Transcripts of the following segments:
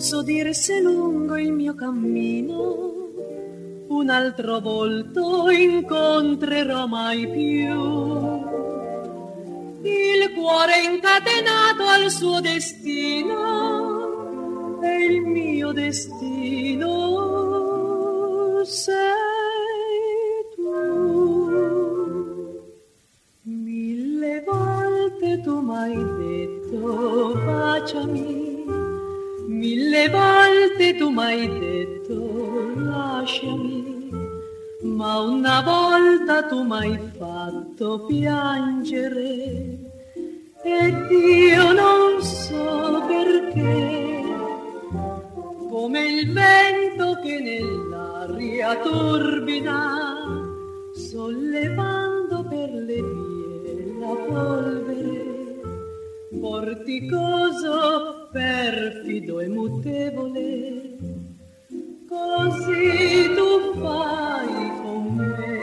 non so dire se lungo il mio cammino un altro volto incontrerò mai più. Il cuore incatenato al suo destino e il mio destino sei tu. Mille volte tu m'hai detto baciami, mille volte tu m'hai detto lasciami, ma una volta tu m'hai fatto piangere. Ed io non so perché, come il vento che nell'aria turbina, sollevando per le vie la polvere, vorticoso, perfido e mutevole, così tu fai con me.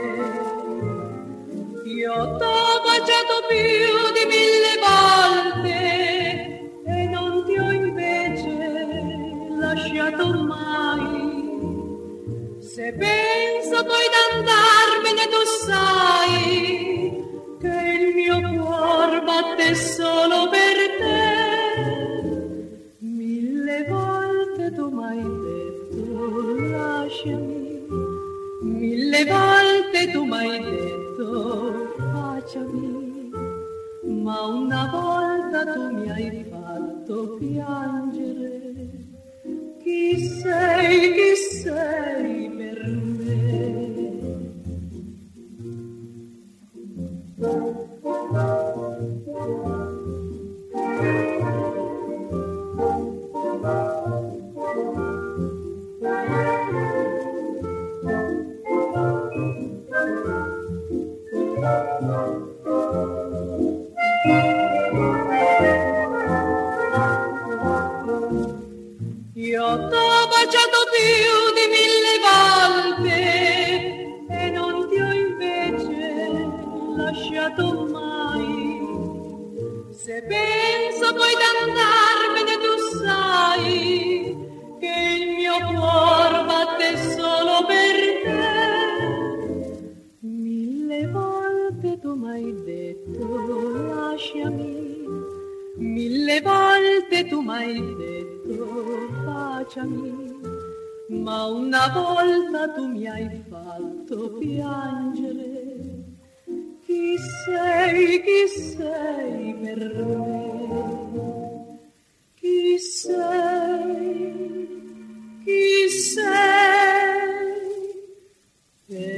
Io t'ho baciato più di mille volte e non ti ho invece lasciato mai. Se penso poi d'andarmene tu sai lasciami, mille volte tu m'hai detto baciami, ma una volta tu mi hai fatto piangere. Baciato più di mille volte e non ti ho invece lasciato mai. Se penso poi d'andarmene tu sai che il mio cuore batte solo per te. Mille volte tu m'hai detto lasciami, mille volte tu m'hai detto baciami, ma una volta tu mi hai fatto piangere. Chi sei, chi sei per me? Chi sei, chi sei? Per